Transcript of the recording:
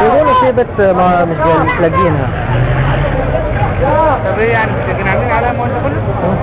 بيقولوا في ما مش مش طب إيه يعني؟ مش عليها مهندس